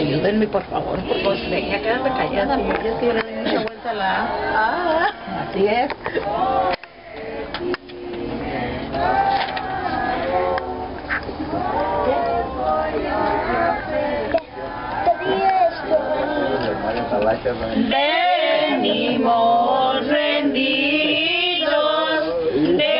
ayúdenme por favor. Pues venga, quédate callada. Sí, es que yo le doy mucha vuelta a la. Ah. Así es. Venimos rendidos desde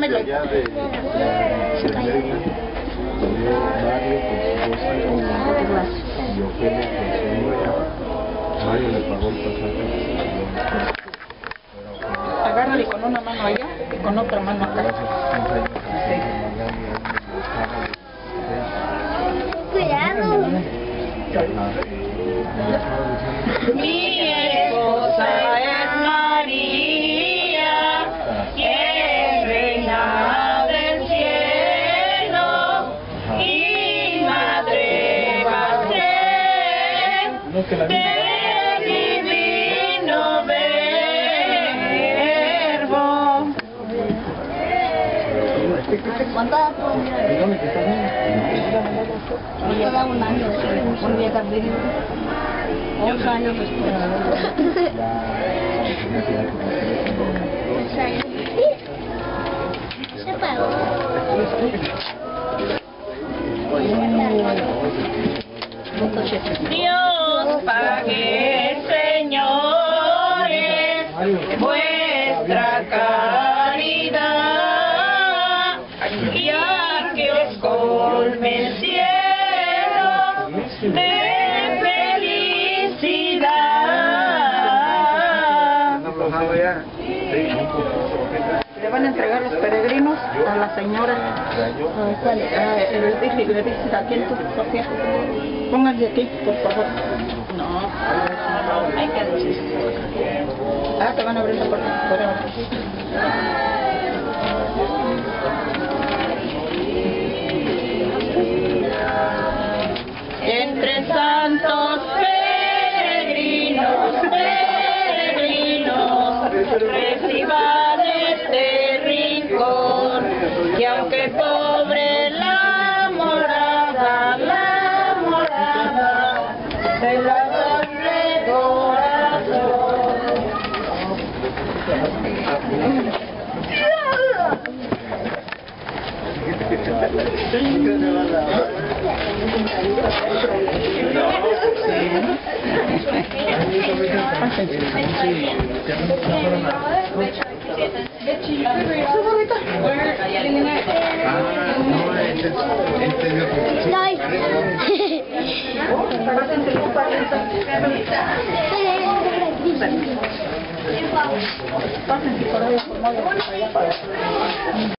pasaje. Agárrale con una mano allá y con otra mano acá. Cuidado. Ser del divino verbo. ¿Cuántas Toda un año. Un día también. Ocho años. Se pagó. Dios vuestra caridad, ya que os colme el cielo de felicidad. Le van a entregar los peregrinos a la señora. Dice, le dices a quién tú, Sofía. Pónganse aquí, por favor. No, hay que decir. Ah, te van a abrir la puerta. Entre santos peregrinos, peregrinos, reciban este rincón, que aunque pobre la morada, la morada, se la Nice. 嗯衣服刚才你说的那